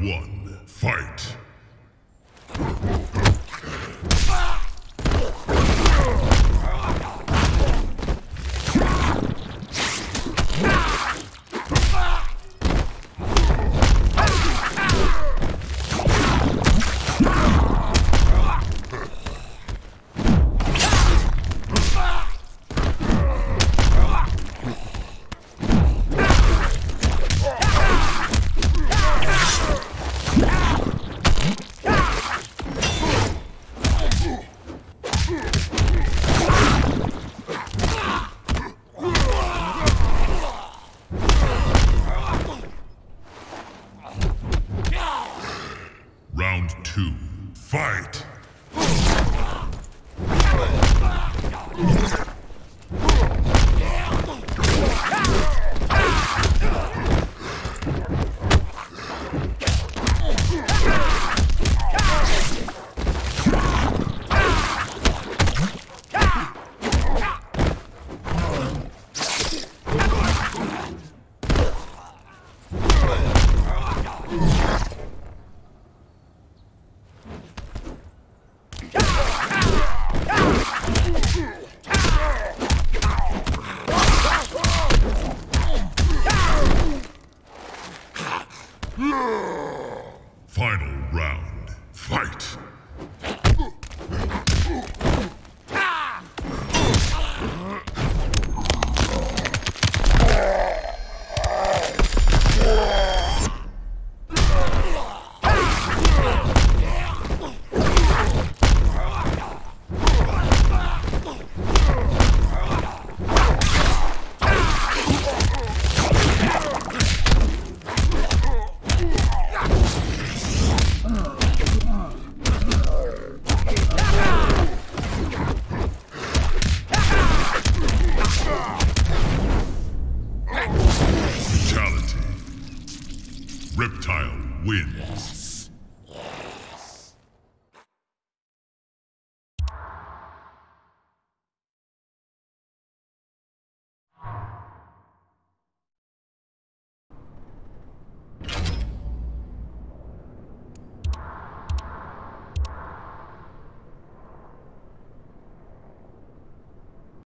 one, fight! Two, fight! Final round, fight! Reptile wins.